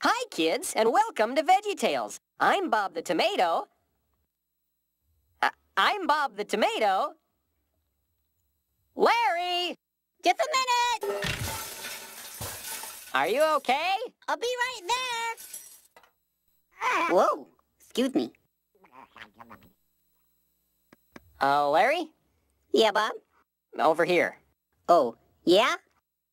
Hi, kids, and welcome to Veggie Tales. I'm Bob the Tomato. Uh, I'm Bob the Tomato. Larry! Just a minute! Are you okay? I'll be right there! Whoa! Excuse me. Uh, Larry? Yeah, Bob? Over here. Oh, yeah?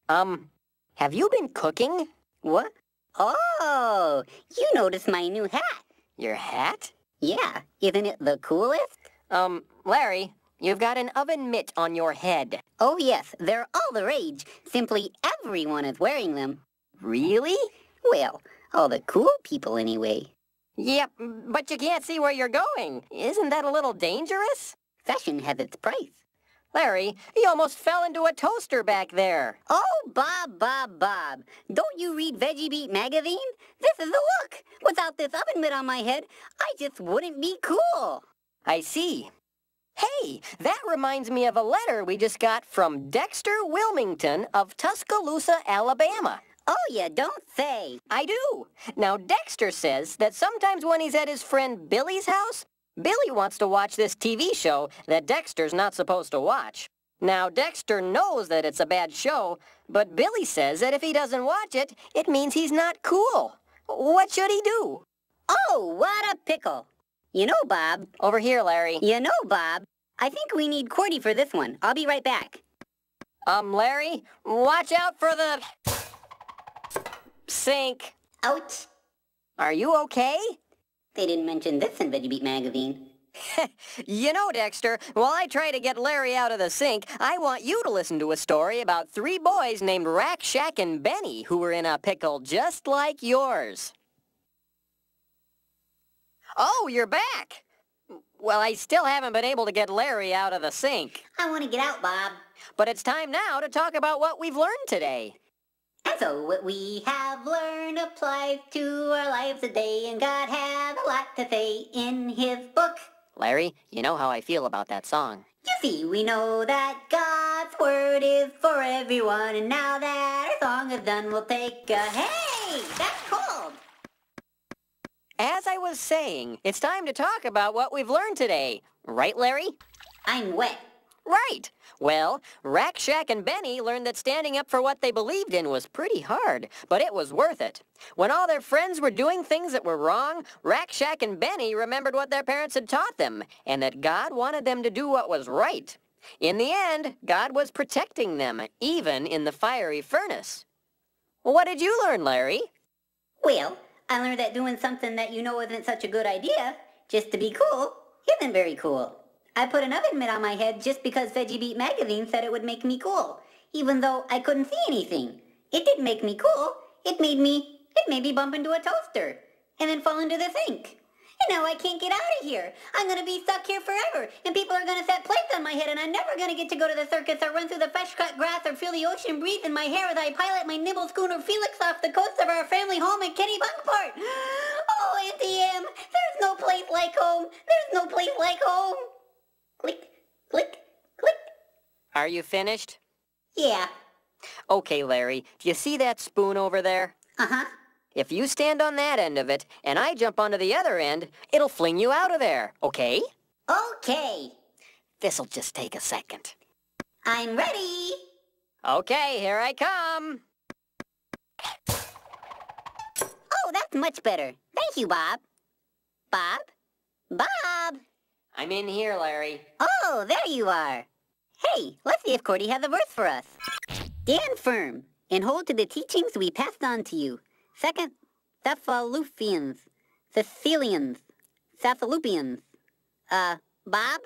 Um, have you been cooking? What? Oh, you noticed my new hat. Your hat? Yeah, isn't it the coolest? Um, Larry, you've got an oven mitt on your head. Oh yes, they're all the rage. Simply everyone is wearing them. Really? Well, all the cool people anyway. Yep, but you can't see where you're going. Isn't that a little dangerous? Fashion has its price. Larry, he almost fell into a toaster back there. Oh, Bob, Bob, Bob. Don't you read Veggie Beat magazine? This is the look. Without this oven mitt on my head, I just wouldn't be cool. I see. Hey, that reminds me of a letter we just got from Dexter Wilmington of Tuscaloosa, Alabama. Oh, you don't say. I do. Now, Dexter says that sometimes when he's at his friend Billy's house, Billy wants to watch this TV show that Dexter's not supposed to watch. Now, Dexter knows that it's a bad show, but Billy says that if he doesn't watch it, it means he's not cool. What should he do? Oh, what a pickle. You know, Bob. Over here, Larry. You know, Bob. I think we need Qwerty for this one. I'll be right back. Um, Larry, watch out for the... sink. Ouch. Are you okay? They didn't mention this in Veggie Beat magazine. you know, Dexter, while I try to get Larry out of the sink, I want you to listen to a story about three boys named Rack, Shack, and Benny who were in a pickle just like yours. Oh, you're back! Well, I still haven't been able to get Larry out of the sink. I want to get out, Bob. But it's time now to talk about what we've learned today. So what we have learned applies to our lives today, and God has a lot to say in his book. Larry, you know how I feel about that song. You see, we know that God's word is for everyone, and now that our song is done, we'll take a... Hey! That's cold! As I was saying, it's time to talk about what we've learned today. Right, Larry? I'm wet. Right. Well, Rack, Shack, and Benny learned that standing up for what they believed in was pretty hard, but it was worth it. When all their friends were doing things that were wrong, Rack, Shack, and Benny remembered what their parents had taught them, and that God wanted them to do what was right. In the end, God was protecting them, even in the fiery furnace. What did you learn, Larry? Well, I learned that doing something that you know isn't such a good idea, just to be cool, isn't very cool. I put an oven mitt on my head just because Veggie Beat magazine said it would make me cool, even though I couldn't see anything. It didn't make me cool. It made me, it made me bump into a toaster and then fall into the sink. And now I can't get out of here. I'm going to be stuck here forever, and people are going to set plates on my head, and I'm never going to get to go to the circus or run through the fresh-cut grass or feel the ocean breathe in my hair as I pilot my nibble schooner Felix off the coast of our family home in Kennebunkport. Oh, Auntie Em, there's no place like home. There's no place like home. Click, click, click. Are you finished? Yeah. Okay, Larry, do you see that spoon over there? Uh-huh. If you stand on that end of it, and I jump onto the other end, it'll fling you out of there, okay? Okay. This'll just take a second. I'm ready. Okay, here I come. Oh, that's much better. Thank you, Bob. Bob? Bob! I'm in here, Larry. Oh, there you are. Hey, let's see if Qwerty has a verse for us. Stand firm and hold to the teachings we passed on to you. Second, Cephalopians, Thessalians, Cephalopians. Uh, Bob?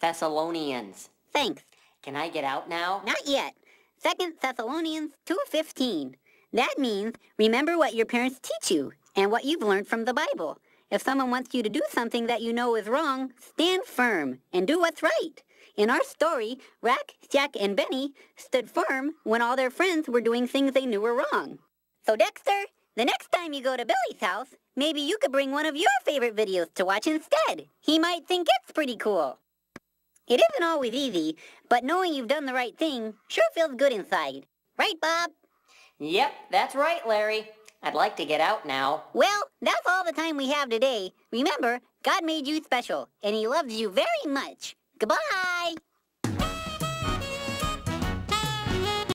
Thessalonians. Thanks. Can I get out now? Not yet. Second Thessalonians 2.15. That means remember what your parents teach you and what you've learned from the Bible. If someone wants you to do something that you know is wrong, stand firm and do what's right. In our story, Rack, Jack, and Benny stood firm when all their friends were doing things they knew were wrong. So Dexter, the next time you go to Billy's house, maybe you could bring one of your favorite videos to watch instead. He might think it's pretty cool. It isn't always easy, but knowing you've done the right thing sure feels good inside. Right, Bob? Yep, that's right, Larry. I'd like to get out now. Well, that's all the time we have today. Remember, God made you special, and he loves you very much. Goodbye!